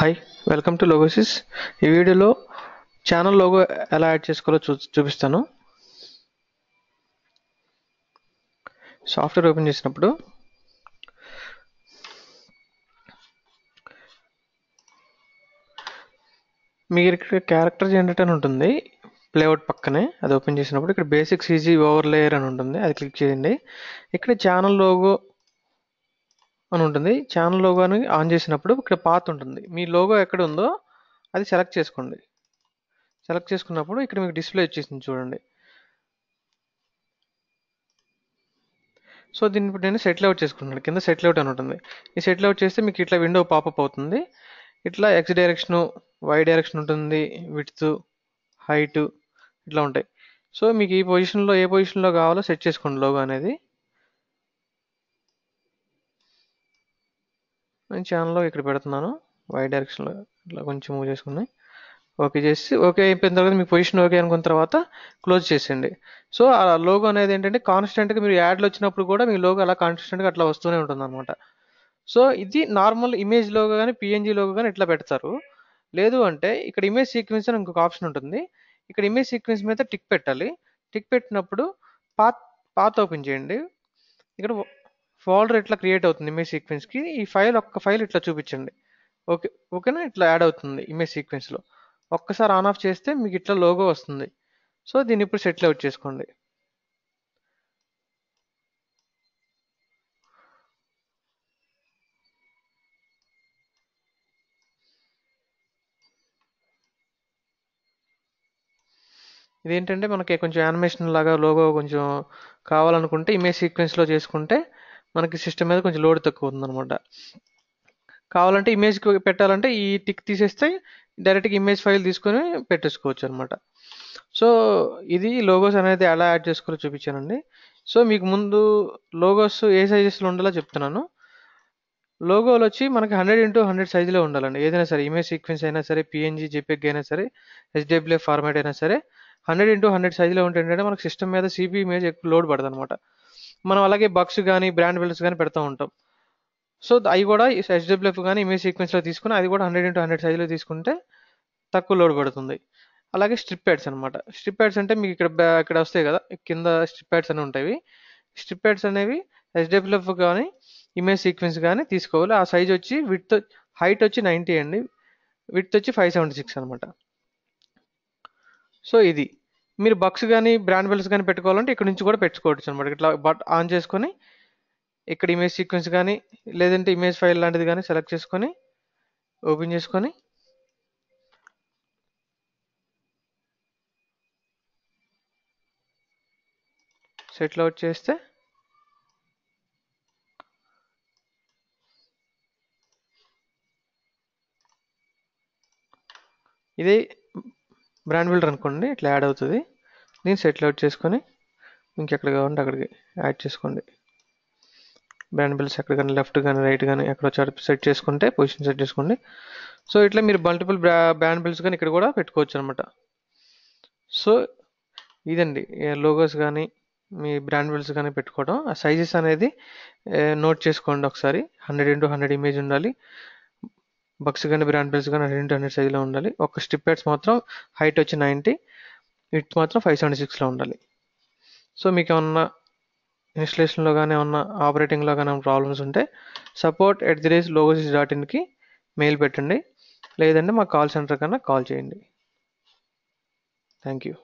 Hi welcome to లోగోసిస్ ఈ వీడియోలో channel logo ఎలా యాడ్ చేసుకోవాలో చూ చూపిస్తాను. సాఫ్ట్వేర్ ఓపెన్ చేసినప్పుడు మీరు ఇక్కడ క్యారెక్టర్ జనరేట్ అని ఉంటుంది ప్లేఅవుట్ పక్కనే అది ఓపెన్ చేసినప్పుడు ఇక్కడ బేసిక్ సీజీ ఓవర్ లేయర్ అని ఉంటుంది అది క్లిక్ చేయండి. ఇక్కడ ఛానల్ లోగో అని ఉంటుంది. ఛానల్ లోగో అని ఆన్ చేసినప్పుడు ఇక్కడ పాత్ ఉంటుంది. మీ లోగో ఎక్కడ ఉందో అది సెలెక్ట్ చేసుకోండి. సెలెక్ట్ చేసుకున్నప్పుడు ఇక్కడ మీకు డిస్ప్లే వచ్చేసింది చూడండి. సో దీన్ని ఇప్పుడు నేను సెటిల్ అవుట్ చేసుకున్నాను కింద సెటిల్ అవుట్ అని ఉంటుంది. ఈ సెటిల్ అవుట్ చేస్తే మీకు ఇట్లా విండో పాపప్ అవుతుంది. ఇట్లా ఎక్స్ డైరెక్షను వై డైరెక్షన్ ఉంటుంది. విడ్త్ హైట్ ఇట్లా ఉంటాయి. సో మీకు ఈ పొజిషన్లో ఏ పొజిషన్లో కావాలో సెట్ చేసుకోండి లోగో అనేది. నేను ఛానల్లో ఇక్కడ పెడుతున్నాను. వై డైరెక్షన్లో ఇట్లా కొంచెం మూవ్ చేసుకుని. ఓకే చేసి ఓకే అయిపోయిన తర్వాత మీకు పొజిషన్ ఓకే అనుకున్న తర్వాత క్లోజ్ చేసేయండి. సో ఆ లోగో అనేది ఏంటంటే కాన్స్టెంట్గా మీరు యాడ్లు వచ్చినప్పుడు కూడా మీ లోగో అలా కాన్స్టెంట్గా అట్లా వస్తూనే ఉంటుంది అనమాట సో ఇది నార్మల్ ఇమేజ్ లోగో కానీ పిఎన్జీ లోగో కానీ ఇట్లా పెడతారు. లేదు అంటే ఇక్కడ ఇమేజ్ సీక్వెన్స్ అని ఇంకొక ఆప్షన్ ఉంటుంది. ఇక్కడ ఇమేజ్ సీక్వెన్స్ మీద టిక్ పెట్టాలి. టిక్ పెట్టినప్పుడు పాత్ పాత్ ఓపెన్ చేయండి. ఇక్కడ ఫోల్డర్ ఇట్లా క్రియేట్ అవుతుంది ఇమేజ్ సీక్వెన్స్కి ఈ ఫైల్ ఒక్క ఫైల్ ఇట్లా చూపించండి. ఓకే ఓకేనా? ఇట్లా యాడ్ అవుతుంది ఇమేజ్ సీక్వెన్స్లో ఒక్కసారి ఆన్ ఆఫ్ చేస్తే మీకు ఇట్లా లోగో వస్తుంది. సో దీన్ని ఇప్పుడు సెటిల్ అవుట్ చేసుకోండి. ఇదేంటంటే మనకి కొంచెం యానిమేషన్ లాగా లోగో కొంచెం కావాలనుకుంటే ఇమేజ్ సీక్వెన్స్లో చేసుకుంటే మనకి సిస్టమ్ మీద కొంచెం లోడ్ తక్కువ ఉందన్నమాట కావాలంటే ఇమేజ్కి పెట్టాలంటే ఈ టిక్ తీసేస్తే డైరెక్ట్గా ఇమేజ్ ఫైల్ తీసుకొని పెట్టేసుకోవచ్చు అనమాట సో ఇది లోగోస్ అనేది ఎలా యాడ్ చేసుకోవాలో చూపించానండి. సో మీకు ముందు లోగోస్ ఏ సైజెస్లో ఉండాలో చెప్తున్నాను. లోగోలు వచ్చి మనకి హండ్రెడ్ ఇంటూ హండ్రెడ్ సైజులో ఉండాలండి. ఏదైనా సరే ఇమేజ్ సీక్వెన్స్ అయినా సరే పిఎన్జీ జెపెగ్ అయినా సరే హెచ్డిఎఫ్ఏ ఫార్మాట్ అయినా సరే హండ్రెడ్ ఇంటూ హండ్రెడ్ సైజులో ఉంటే ఏంటంటే మనకి సిస్టమ్ మీద సిపి ఇమేజ్ ఎక్కువ లోడ్ పడదు అనమాట మనం అలాగే బగ్స్ కానీ బ్రాండ్ బిల్డ్స్ కానీ పెడతా ఉంటాం. సో అవి కూడా హెచ్డబ్ల్యూఎఫ్ కానీ ఇమేజ్ సీక్వెన్స్లో తీసుకుని అది కూడా హండ్రెడ్ ఇంటూ హండ్రెడ్ సైజులో తీసుకుంటే తక్కువ లోడ్ పడుతుంది. అలాగే స్ట్రిప్ ప్యాడ్స్ అనమాట స్ట్రిప్ ప్యాడ్స్ అంటే మీకు ఇక్కడ ఇక్కడ వస్తాయి కదా కింద స్ట్రిప్ ప్యాడ్స్ అని ఉంటాయి స్ట్రిప్ ప్యాడ్స్ అనేవి హెచ్డబ్ల్యూఎఫ్ కానీ ఇమేజ్ సీక్వెన్స్ కానీ తీసుకోవాలి. ఆ సైజ్ వచ్చి విత్ హైట్ వచ్చి నైంటీ అండి. విత్ వచ్చి ఫైవ్ సెవెంటీ సిక్స్ అనమాట సో ఇది. మీరు బక్స్ కానీ బ్రాండ్ బెల్స్ కానీ పెట్టుకోవాలంటే ఇక్కడ నుంచి కూడా పెట్టుకోవచ్చు అనమాట ఇట్లా బట్ ఆన్ చేసుకొని ఇక్కడ ఇమేజ్ సీక్వెన్స్ కానీ లేదంటే ఇమేజ్ ఫైల్ లాంటిది కానీ సెలెక్ట్ చేసుకొని ఓపెన్ చేసుకొని సెటిల్ అవుట్ చేస్తే ఇది బ్రాండ్ బిల్డర్ అనుకోండి ఇట్లా యాడ్ అవుతుంది. దీన్ని సెటిల్ అవుట్ చేసుకొని ఇంకెక్కడ కావాలంటే అక్కడికి యాడ్ చేసుకోండి. బ్రాండ్ బిల్స్ ఎక్కడ కానీ లెఫ్ట్ కానీ రైట్ కానీ ఎక్కడ వచ్చి సెట్ చేసుకుంటే పొజిషన్ సెట్ చేసుకోండి. సో ఇట్లా మీరు మల్టిపుల్ బ్రాండ్ బిల్స్ కానీ ఇక్కడ కూడా పెట్టుకోవచ్చు అనమాట సో ఇదండి. లోగోస్ కానీ మీ బ్రాండ్ బిల్స్ కానీ పెట్టుకోవడం. ఆ సైజెస్ అనేది నోట్ చేసుకోండి ఒకసారి. హండ్రెడ్ ఇంటూ హండ్రెడ్ ఇమేజ్ ఉండాలి. బక్స్ కానీ బ్రాండ్ బిల్స్ కానీ రెండు హండ్రెడ్ సైజులో ఉండాలి. ఒక స్టిప్ ప్యాడ్స్ మాత్రం హైట్ వచ్చి నైంటీ విత్ మాత్రం ఫైవ్ సెవెంటీ సిక్స్లో ఉండాలి. సో మీకు ఏమన్నా ఇన్స్టలేషన్లో కానీ ఏమన్నా ఆపరేటింగ్లో కానీ ప్రాబ్లమ్స్ ఉంటే support at the rate Logosys dot ఇన్కి mail పెట్టండి. లేదంటే మా కాల్ సెంటర్ కన్నా కాల్ చేయండి. Thank you